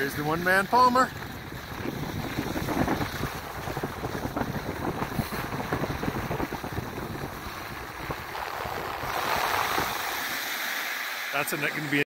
There's the one-man Palmer. That's going to be